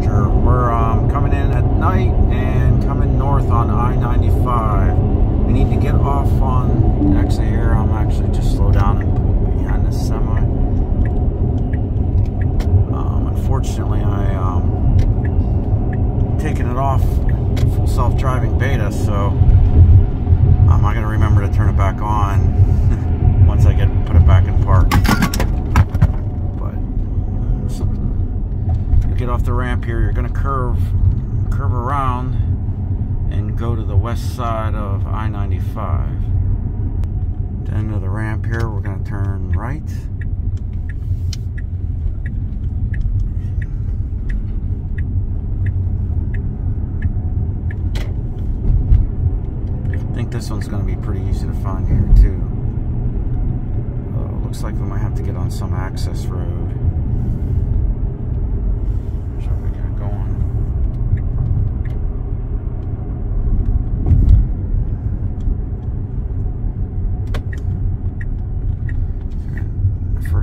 We're um, coming in at night and coming north on I-95. We need to get off on exit here. I'm actually just slow down and pull behind the semi. Um, unfortunately, I um, taken it off full self-driving beta, so I'm not going to remember to turn it back on once I get put it back in park. Get off the ramp here, you're going to curve curve around and go to the west side of I-95. The end of the ramp here, we're going to turn right. I think this one's going to be pretty easy to find here too. Uh, looks like we might have to get on some access road.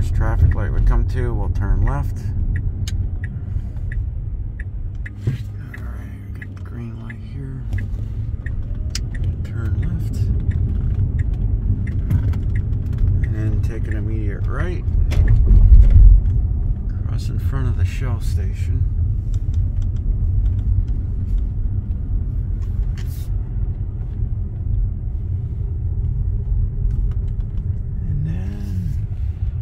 First traffic light would come to, we'll turn left. Alright, get the green light here. Turn left. And then take an immediate right. Cross in front of the Shell station.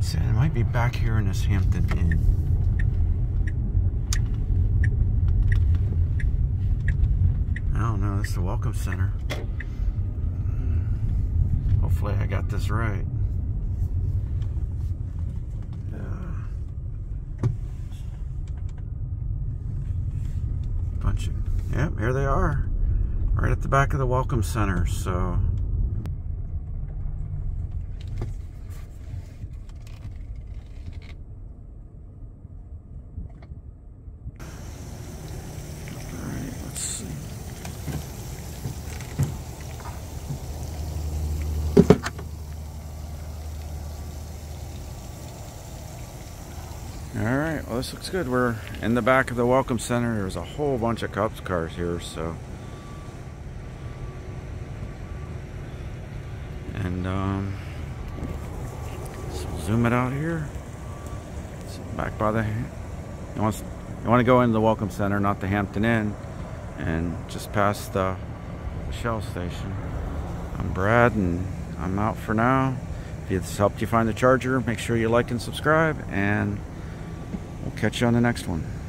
Said it might be back here in this Hampton Inn. I don't know. This is the Welcome Center. Hopefully, I got this right. yep, here they are. Right at the back of the Welcome Center. So. All right, well this looks good. We're in the back of the Welcome Center. There's a whole bunch of cops cars here, so. And um, so zoom it out here. Back by the, you want, you want to go into the Welcome Center, not the Hampton Inn, and just past the, the Shell station. I'm Brad, and I'm out for now. If this helped you find the charger, make sure you like and subscribe, and We'll catch you on the next one.